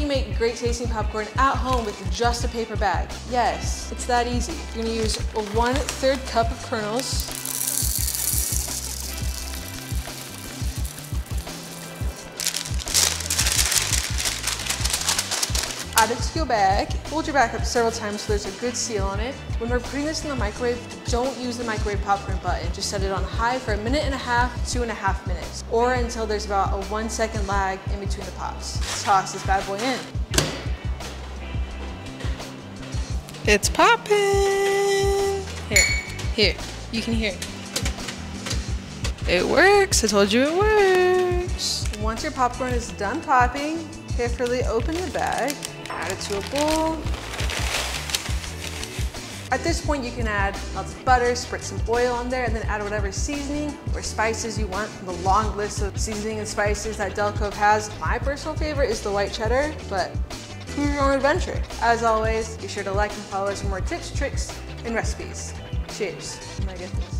you make great tasting popcorn at home with just a paper bag. Yes, it's that easy. You're gonna use a one third cup of kernels, Add it to your bag. Fold your bag up several times so there's a good seal on it. When we're putting this in the microwave, don't use the microwave popcorn button. Just set it on high for a minute and a half, two and a half minutes, or until there's about a one second lag in between the pops. Let's toss this bad boy in. It's popping. Here, here, you can hear it. It works, I told you it works. Once your popcorn is done popping, carefully open the bag add it to a bowl. At this point, you can add lots of butter, spritz some oil on there, and then add whatever seasoning or spices you want the long list of seasoning and spices that Dell Cove has. My personal favorite is the white cheddar, but choose your own adventure. As always, be sure to like and follow us for more tips, tricks, and recipes. Cheers. Oh my goodness.